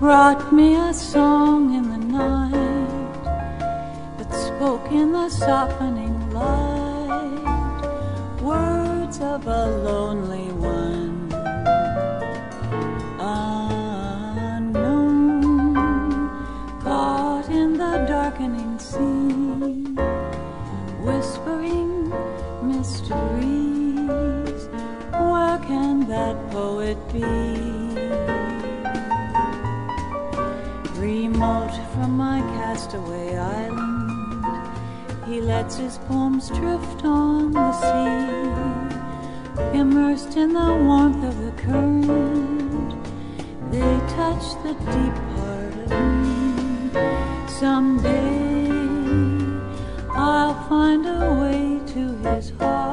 Brought me a song in the night that spoke in the softening light words of a lonely one. Unknown, caught in the darkening sea, whispering mysteries. Where can that poet be? Remote from my castaway island, he lets his poems drift on the sea. Immersed in the warmth of the current, they touch the deep part of me. Someday I'll find a way to his heart,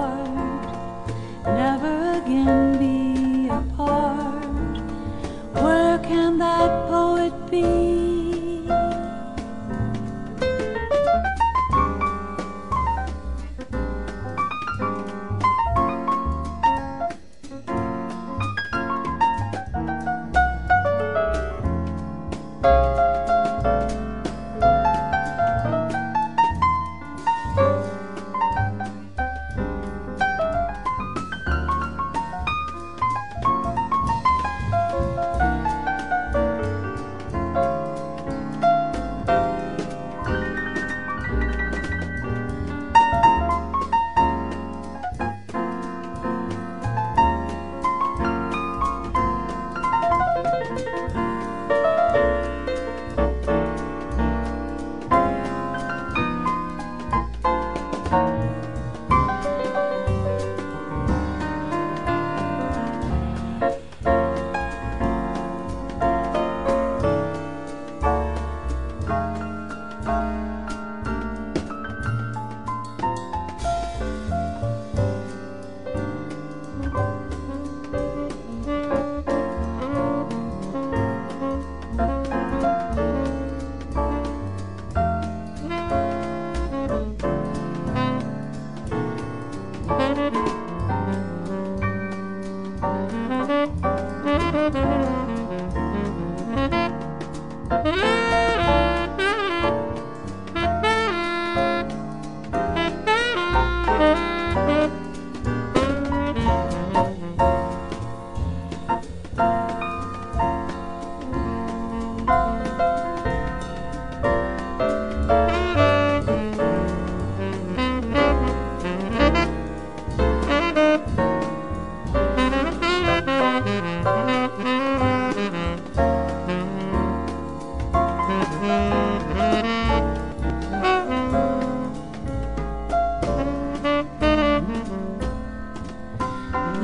Müzik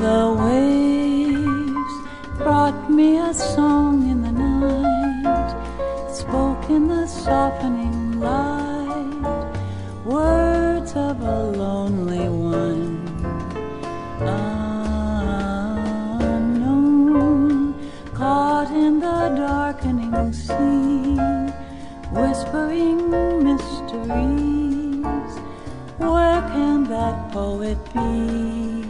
The waves brought me a song in the night, spoke in the softening light, words of a lonely one. Unknown, caught in the darkening sea, whispering mysteries. Where can that poet be?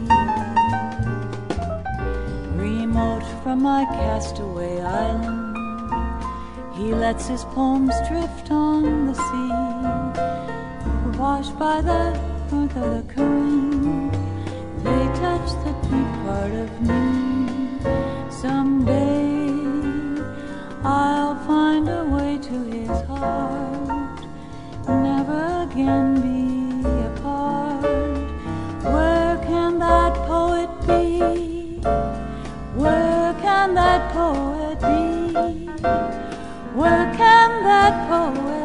my castaway island. He lets his poems drift on the sea, washed by the warmth of the current. They touch the deep part of me. Someday I. that poet be? Where can that poet